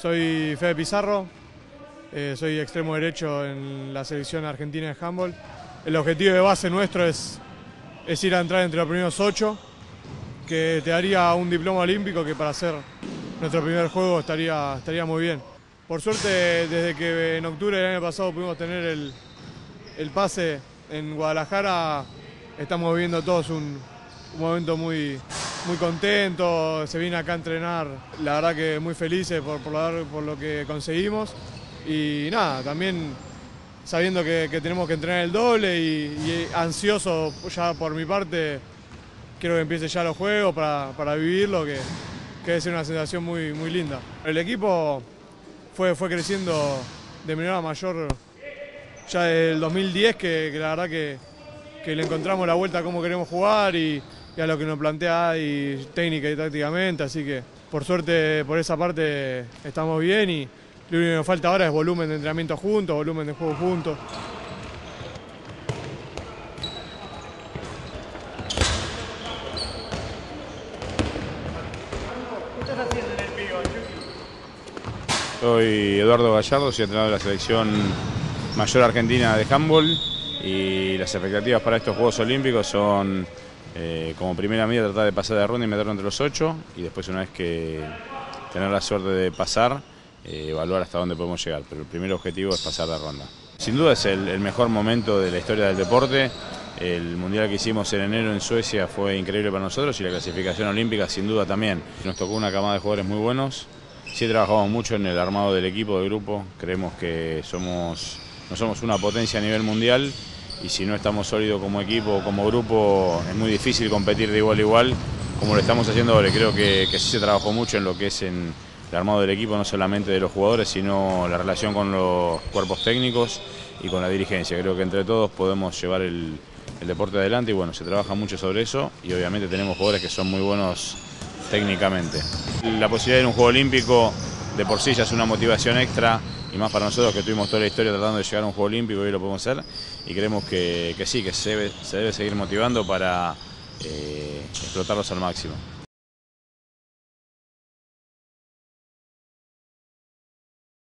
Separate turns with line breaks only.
Soy Fede Pizarro, eh, soy extremo derecho en la selección argentina de handball. El objetivo de base nuestro es, es ir a entrar entre los primeros ocho, que te daría un diploma olímpico que para hacer nuestro primer juego estaría, estaría muy bien. Por suerte, desde que en octubre del año pasado pudimos tener el, el pase en Guadalajara, estamos viviendo todos un, un momento muy, muy contento, se viene acá a entrenar, la verdad que muy felices por, por, por lo que conseguimos y nada, también sabiendo que, tenemos que entrenar el doble y, ansioso ya por mi parte, quiero que empiece ya los juegos para, para vivirlo, que, que debe ser una sensación muy, muy linda. El equipo fue, fue creciendo de menor a mayor ya desde el 2010, que, la verdad que, que, le encontramos la vuelta a cómo queremos jugar y, y a lo que nos plantea y técnica y tácticamente, así que por suerte por esa parte estamos bien y lo único que nos falta ahora es volumen de entrenamiento juntos, volumen de juego juntos.
Soy Eduardo Gallardo, soy entrenador de la selección mayor argentina de handball y las expectativas para estos Juegos Olímpicos son eh, como primera medida tratar de pasar de ronda y meterlo entre los ocho y después una vez que tener la suerte de pasar, eh, evaluar hasta dónde podemos llegar, pero el primer objetivo es pasar la ronda. Sin duda es el, el mejor momento de la historia del deporte, el mundial que hicimos en enero en Suecia fue increíble para nosotros y la clasificación olímpica sin duda también. Nos tocó una camada de jugadores muy buenos, sí trabajamos mucho en el armado del equipo, del grupo, creemos que somos, no somos una potencia a nivel mundial y si no estamos sólidos como equipo como grupo es muy difícil competir de igual a igual como lo estamos haciendo ahora. Creo que, que sí se trabajó mucho en lo que es en el armado del equipo, no solamente de los jugadores, sino la relación con los cuerpos técnicos y con la dirigencia. Creo que entre todos podemos llevar el, el deporte adelante y bueno, se trabaja mucho sobre eso y obviamente tenemos jugadores que son muy buenos técnicamente. La posibilidad de ir a un Juego Olímpico de por sí ya es una motivación extra y más para nosotros que tuvimos toda la historia tratando de llegar a un Juego Olímpico y hoy lo podemos hacer y creemos que, sí, que se debe, se debe seguir motivando para eh, explotarlos al máximo.